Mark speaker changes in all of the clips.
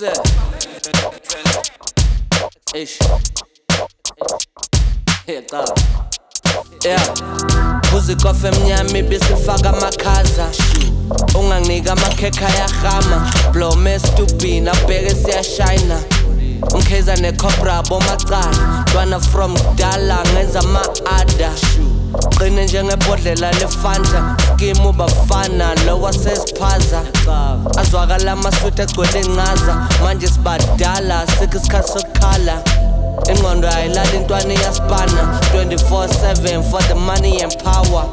Speaker 1: Say. Ish. Here go. Yeah. Kuzikofa emnyama ibisifaka amakhaza unganginika amakhekha ayahama blome stupin abheke siyashayina umkheza necobra bomacala ntwana from kudala ngenza qine njengebhodlela lefanta. Skimu bafana lokwasesiphaza azwakala amaswiti egcwele inqaza manje sibadala sikho isikhathi sokukhala. Ingqondo ayilali intwana iyasipana 24-7 for the money and power.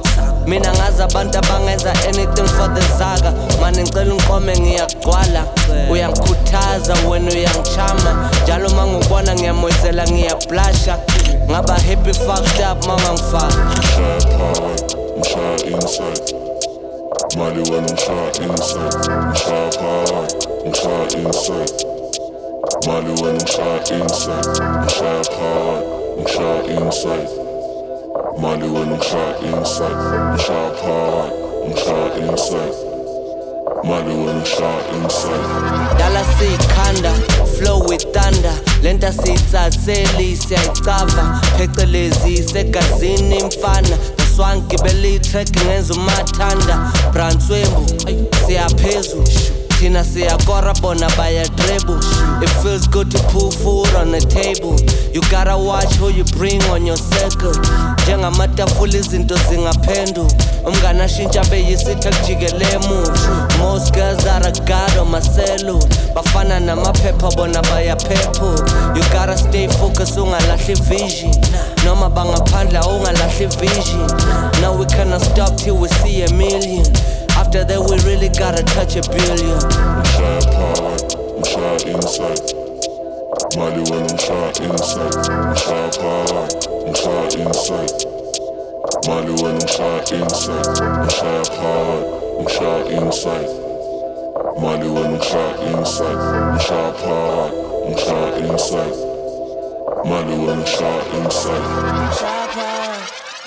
Speaker 1: Mina ngazi abantu abangenza anything for the zaga. Mani ngicela unqome ngiyagcwala. Uyangikhuthaza wena uyangichama njalo uma ngubona ngiyamoyizela ngiyablasha. Ngaba happy fucked up mama ngifaka
Speaker 2: Ngishaya phakathi, ngishaya inside. Mali wena ngishaya inside. Ngishaya phakathi, ngishaya inside. Mali wena ngishaya inside. Ngishaya phakathi, ngishaya inside. Mali wena ngishaya inside. Ngishaya phakathi, ngishaya inside. Mali wena ngishaya inside.
Speaker 1: Dala siyikhanda flow with thunder lenta siyitsatseli siyayicava phecelezi segazini mfana. Swangibele itrack ngenza umathanda. Branswembu siyaphezu thina siyakora bona bayadrebu ifil good to put food on the table. You gotta watch who you bring on your circle. Njengamatafula izinto zingaphendu umngane ashintsha beyisitha kujikele emuva. Most girls are a god on my cellule bafana namaphepha bona bayaphephu you gotta stay focused ungalahli vision. Noma bangaphandla ungalahli vision. No we cannot stop till we see a million. After that we really gotta touch a billion.
Speaker 2: Ngishaya phakathi, ngishaya inside Mali wena ngishaya inside. Ngishaya phakathi, shot inside. Mali wena ngishaya inside. Ngishaya phakathi, ngishaya inside. Mali wena ngishaya inside. I'm shot high, I'm shot inside. Mali wena ngishaya inside.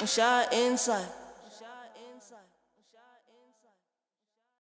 Speaker 1: Shot inside